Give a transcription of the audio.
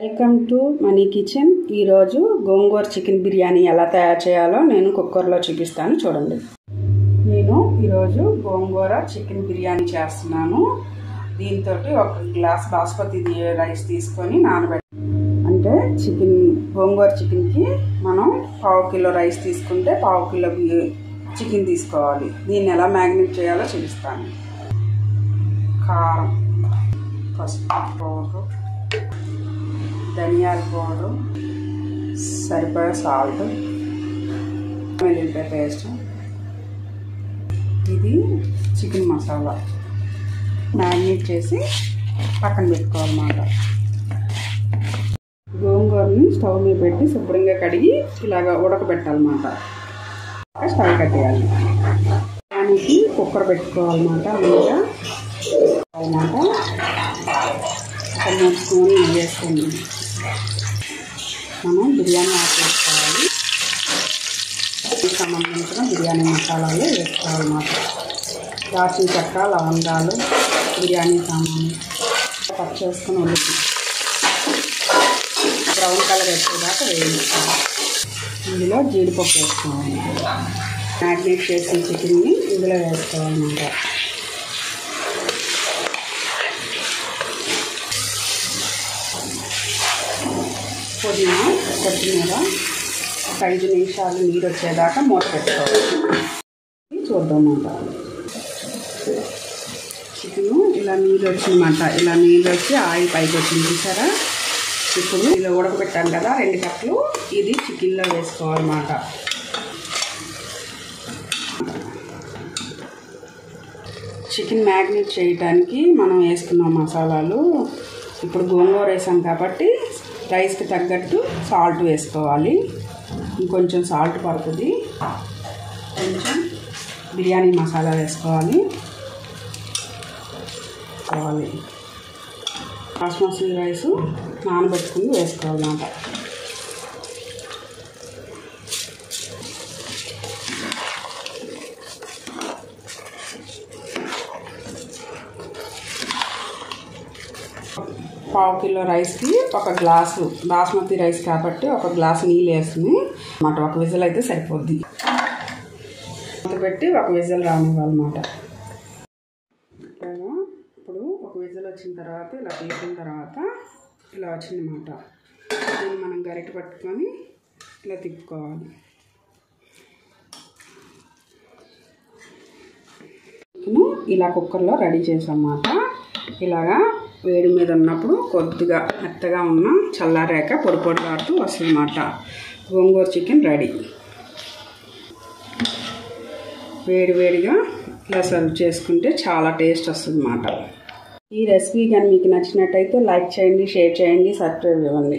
Welcome to money kitchen ఈరోజు గోంగూర chicken biryani ఎలా తయారు చేయాలో నేను కుక్కర్లో చూపిస్తాను చూడండి. నేను ఈరోజు గోంగూర చికెన్ బిర్యానీ చేస్తున్నాను. దీంతో ఒక గ్లాస్ బాస్మతి రైస్ తీసుకొని నానబెట్ట అంటే చికెన్ గోంగూర చికెన్కి మనం పావు కిలో రైస్ తీసుకుంటే పావు కిలో చికెన్ తీసుకోవాలి. దీన్ని ఎలా మ్యాగ్నేట్ చేయాలో చూపిస్తాను. కారం పసుపు పౌడర్ ధనియాల పౌడర్ సరిపడా సాల్ట్ వెల్లుల్లిపాయ పేస్ట్. ఇది చికెన్ మసాలా. మ్యారినేట్ చేసి పక్కన పెట్టుకోవాలన్నమాట. గోంగూరని స్టవ్ మీద పెట్టి శుభ్రంగా కడిగి ఇలాగ ఉడకబెట్టాలన్నమాట. స్టవ్ కట్టేయాలి. దానికి కుక్కర్ పెట్టుకోవాలన్నమాట ముందుగా. అన్నమాట ఒక మూడు స్పూన్ వేసుకోండి. మనం బిర్యానీ ఆకు వేసుకోవాలి సంబంధించిన బిర్యానీ మసాలాలు వేసుకోవాలన్నమాట దాచిన చెక్క లవంగాలు బిర్యానీ సామాను కట్ చేసుకుని ఉల్లిపి బ్రౌన్ కలర్ వచ్చేదాకా వేయించుకోవాలి. ఇందులో జీడిపప్పు వేసుకోవాలి. మ్యాగ్నేట్ చేసిన చికెన్ని ఇందులో వేసుకోవాలన్నమాట పుదీనా కొత్తిమీర ఒక ఐదు నిమిషాలు నీరు వచ్చేదాకా మూత పెట్టుకోవాలి. చూద్దాం అన్నమాట చికెను ఇలా నీళ్ళు వచ్చిందన్నమాట ఇలా నీళ్ళు వచ్చి ఆయిల్ పైకి వచ్చింది చూసారా? ఇప్పుడు ఇలా ఉడకబెట్టాను కదా రెండు కప్పులు. ఇది చికెన్లో వేసుకోవాలన్నమాట. చికెన్ మ్యాగ్నేట్ చేయడానికి మనం వేసుకున్న మసాలాలు. ఇప్పుడు గోంగూర వేసాం కాబట్టి రైస్కి తగ్గట్టు సాల్ట్ వేసుకోవాలి. ఇంకొంచెం సాల్ట్ పడుతుంది. కొంచెం బిర్యానీ మసాలా వేసుకోవాలి. కావాలి బాస్మతి రైస్ నానబెట్టుకుని వేసుకోవాలన్నమాట. పావు కిలో రైస్కి ఒక గ్లాసు బాస్మతి రైస్ కాబట్టి ఒక గ్లాసు నీళ్ళు వేసుకుని అన్నమాట. ఒక విజిల్ అయితే సరిపోద్ది. పెట్టి ఒక విజిల్ రానివ్వాలన్నమాట. ఇప్పుడు ఒక విజిల్ వచ్చిన తర్వాత ఇలా తీసిన తర్వాత ఇలా వచ్చిందన్నమాట. దీన్ని మనం గరిట పట్టుకొని ఇలా తిప్పుకోవాలి. ఇలా కుక్కర్లో రెడీ చేసామన్నమాట ఇలాగా వేడి మీద ఉన్నప్పుడు కొద్దిగా మెత్తగా ఉన్న చల్లారాక పొడి పొడి కాడుతూ వస్తుందన్నమాట. Gongura chicken ready. వేడి వేడిగా ఇలా సర్వ్ చేసుకుంటే చాలా టేస్ట్ వస్తుందన్నమాట. ఈ రెసిపీ కానీ మీకు నచ్చినట్టయితే లైక్ చేయండి షేర్ చేయండి సబ్స్క్రైబ్ ఇవ్వండి.